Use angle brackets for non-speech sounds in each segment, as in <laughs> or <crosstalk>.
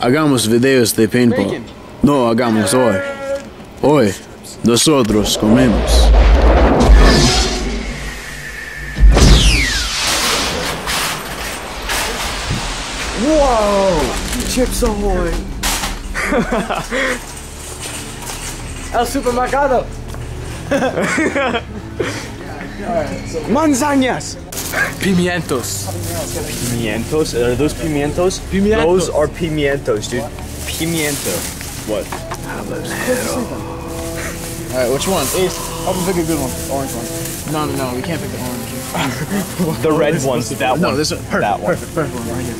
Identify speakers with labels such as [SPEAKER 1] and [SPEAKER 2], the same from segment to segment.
[SPEAKER 1] Hagamos videos de paintball. No hagamos hoy. Hoy, nosotros comemos.
[SPEAKER 2] Whoa! Chips Ahoy! <laughs> El supermercado! <laughs> Manzanas!
[SPEAKER 3] Pimientos.
[SPEAKER 2] Pimientos? Are those pimientos?
[SPEAKER 3] Pimientos.
[SPEAKER 2] Those are pimientos, dude. Pimiento. What?
[SPEAKER 3] Alright, which one? Ace, help me pick a good one. Orange one. No, no, no, we can't pick the orange.
[SPEAKER 2] The <laughs> red ones, that
[SPEAKER 3] No,
[SPEAKER 2] one.
[SPEAKER 3] this one. Perfect,
[SPEAKER 2] That one.
[SPEAKER 3] perfect, perfect one right here.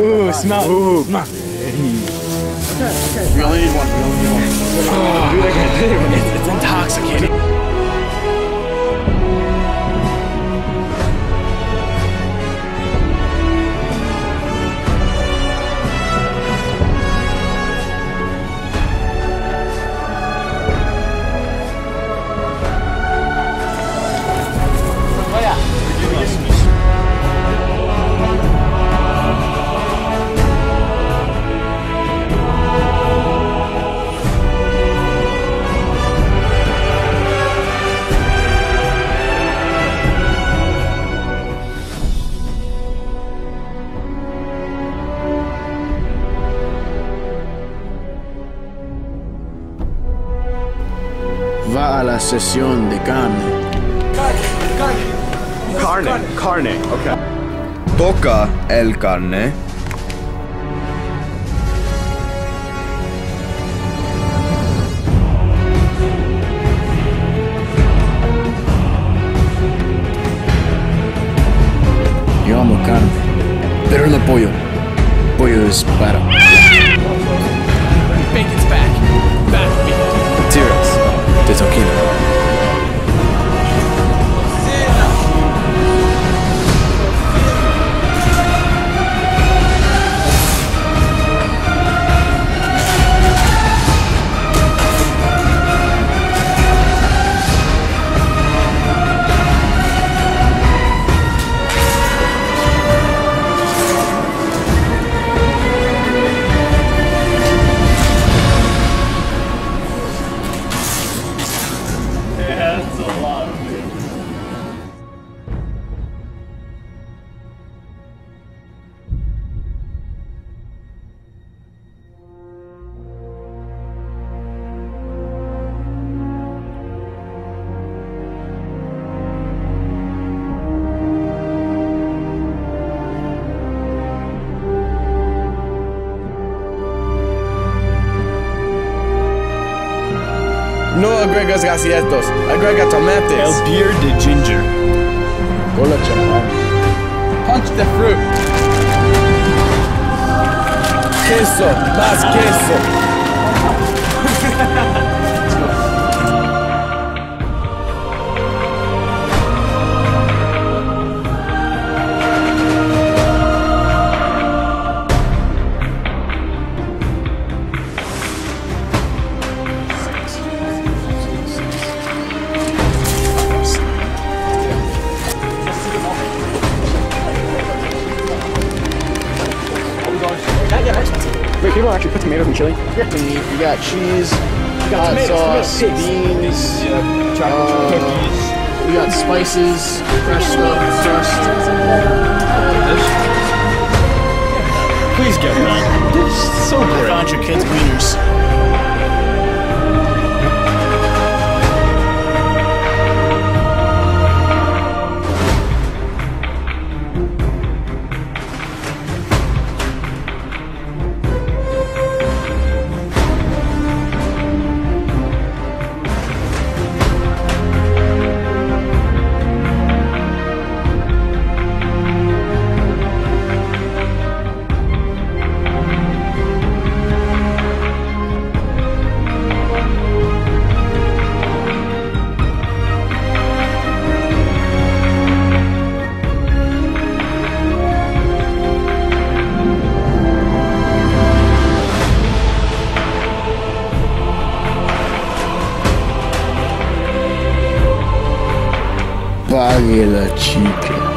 [SPEAKER 2] Ooh, smell. Ooh. Smell.
[SPEAKER 3] We only need one. We only need one. It's, it's intoxicating.
[SPEAKER 1] A la sesión de carne.
[SPEAKER 2] Carne. Carne. Okay. Toca el carne.
[SPEAKER 1] Yo amo carne, pero no pollo. Pollo es para.
[SPEAKER 3] Bacon's back. Back.
[SPEAKER 1] Tiras de
[SPEAKER 3] agregas galletas. Agrega tomates.
[SPEAKER 2] El beer de ginger.
[SPEAKER 1] Hola, chaval.
[SPEAKER 3] Punch the fruit.
[SPEAKER 2] Queso. Más queso.
[SPEAKER 3] People actually put tomatoes in chili? Yeah. Meat, you got cheese, you got hot sauce, beans,
[SPEAKER 2] Chocolate
[SPEAKER 3] uh,
[SPEAKER 2] cookies.
[SPEAKER 3] we got spices, fresh stuff, crust.
[SPEAKER 2] Please get that. So great.
[SPEAKER 3] Found your kids' wieners.
[SPEAKER 1] Pague la chica.